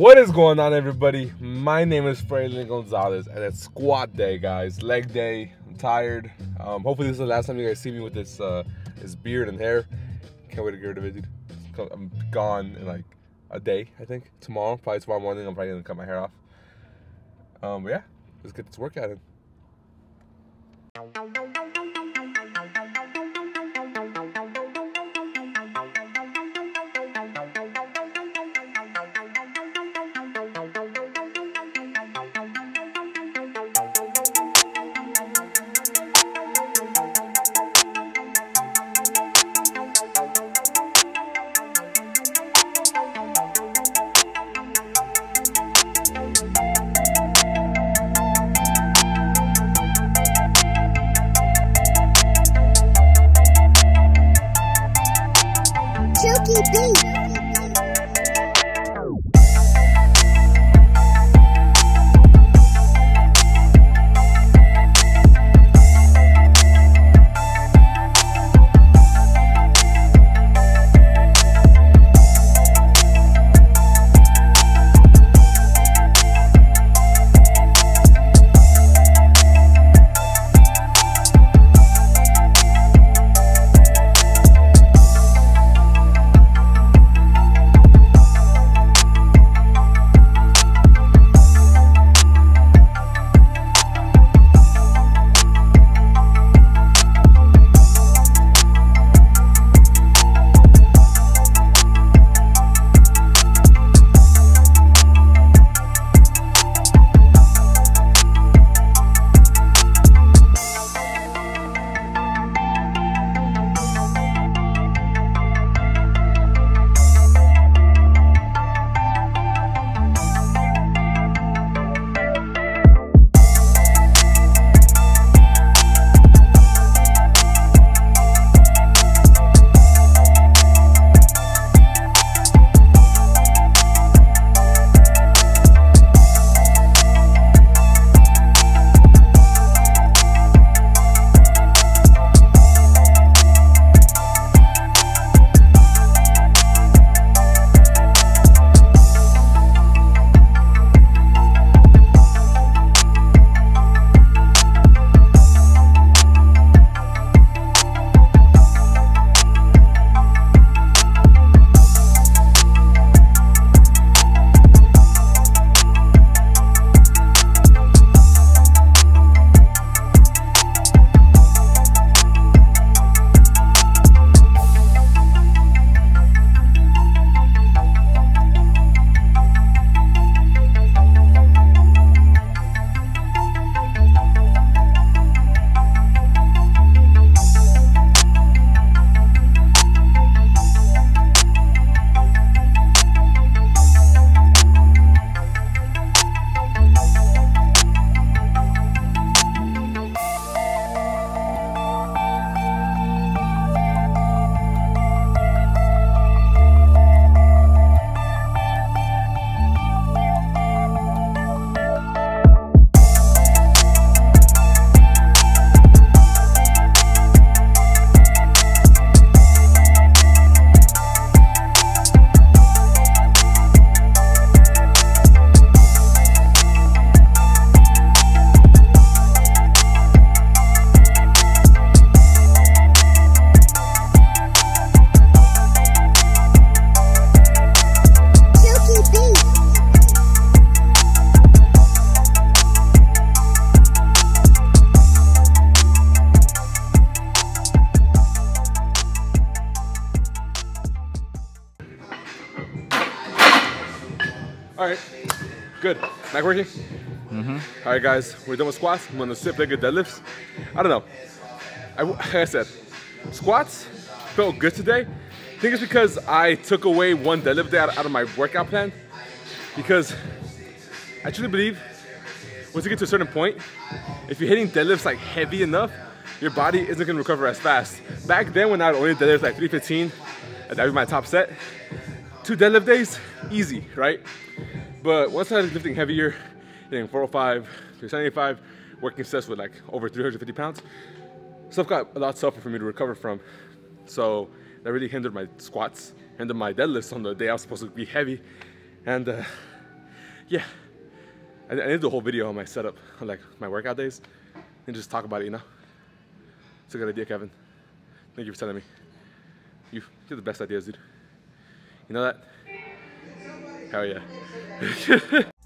What is going on, everybody? My name is Franklin Gonzalez, and it's squat day, guys. Leg day. I'm tired. Um, hopefully, this is the last time you guys see me with this uh, this beard and hair. Can't wait to get rid of it, dude. I'm gone in like a day, I think. Tomorrow, probably tomorrow morning, I'm probably gonna cut my hair off. Um, but yeah, let's get this workout in. Mac working? Mm-hmm. All right, guys, we're done with squats. I'm gonna stiff-legged deadlifts. I don't know. I, like I said, squats felt good today. I think it's because I took away one deadlift day out, out of my workout plan. Because I truly believe once you get to a certain point, if you're hitting deadlifts like heavy enough, your body isn't gonna recover as fast. Back then when I would only deadlift like 315, and that was my top set, two deadlift days, easy, right? But once I started lifting heavier, hitting 405, to 375, working sets with like over 350 pounds, stuff got a lot tougher for me to recover from. So that really hindered my squats, hindered my deadlifts on the day I was supposed to be heavy. And uh, yeah, I, I do a whole video on my setup, on like my workout days, and just talk about it. You know, it's a good idea, Kevin. Thank you for telling me. You, you're the best ideas, dude. You know that? Hell yeah. All right,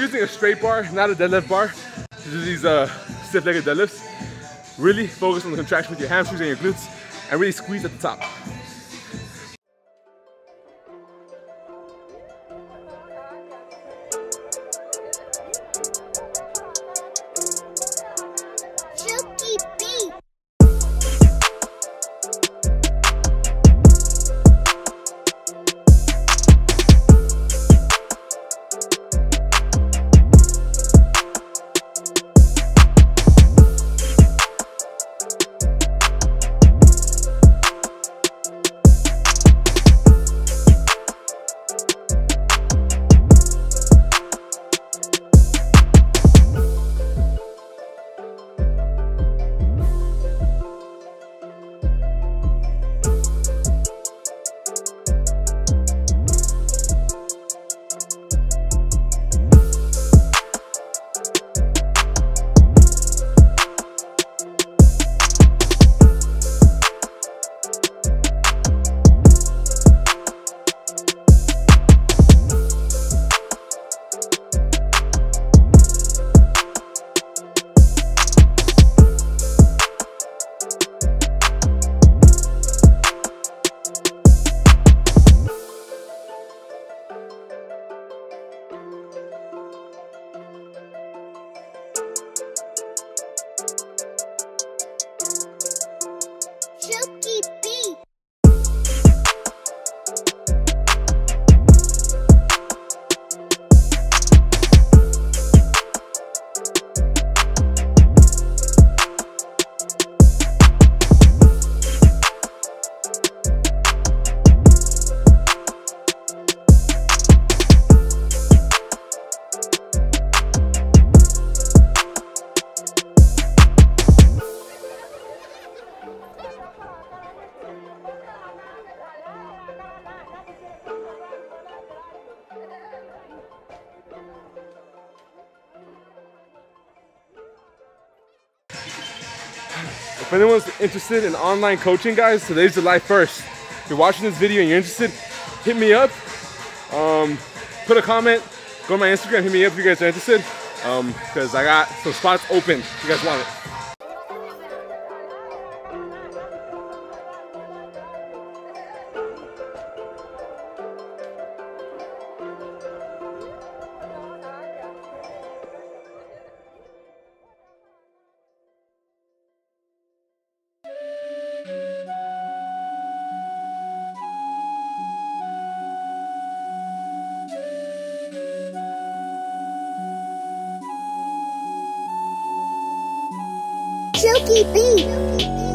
we're using a straight bar, not a deadlift bar, to do these uh, stiff-legged deadlifts. Really focus on the contraction with your hamstrings and your glutes, and really squeeze at the top. If anyone's interested in online coaching, guys, today's July 1st. If you're watching this video and you're interested, hit me up. Um, put a comment. Go to my Instagram, hit me up if you guys are interested. Um, because I got some spots open. If you guys want it. Chuki beat.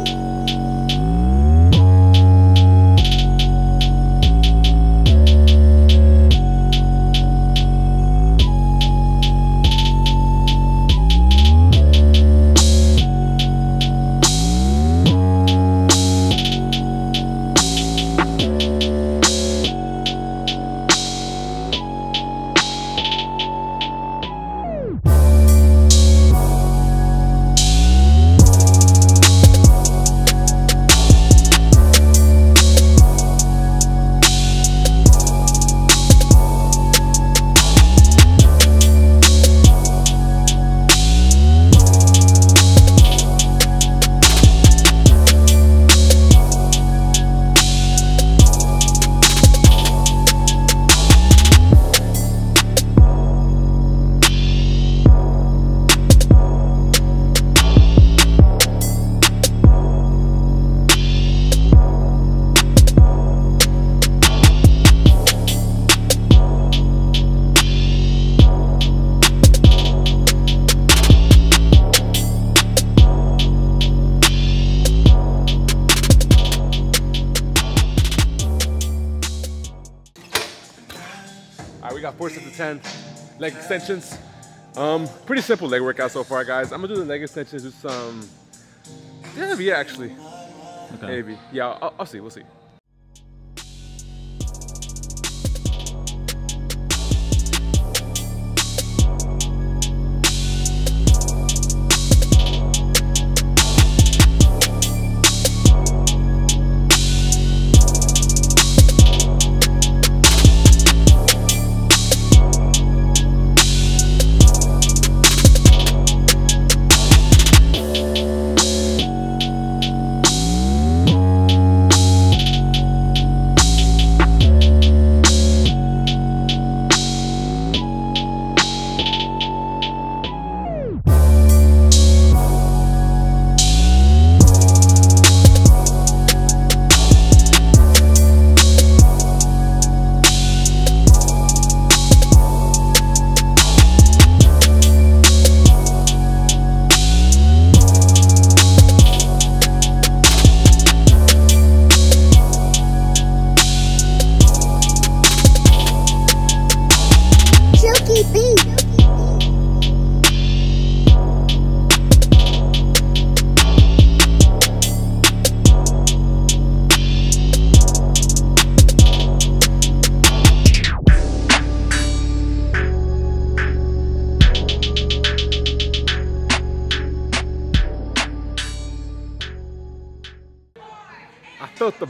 Sets of 10 leg extensions. Um, pretty simple leg workout so far, guys. I'm gonna do the leg extensions, do some, yeah, yeah, actually, Okay. maybe. Yeah, I'll, I'll see, we'll see.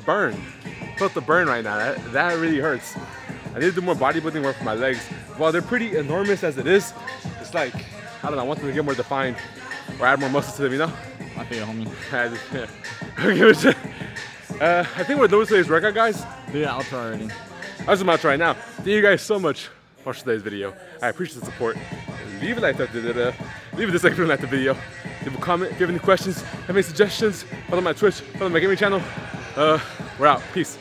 I felt the burn. felt the burn right now. That, that really hurts. I need to do more bodybuilding work for my legs. While they're pretty enormous as it is, it's like, I don't know, I want them to get more defined or add more muscle to them, you know? I feel homie. I just, yeah. Uh, I think we're done with today's workout, guys. Do the outro already. I was about to right now. Thank you guys so much for watching today's video. I appreciate the support. Leave a like, da, da, da, da. leave a dislike if you don't like the video. Leave a comment if you have any questions, have any suggestions. Follow my Twitch, follow my gaming channel. Uh, we're out. Peace.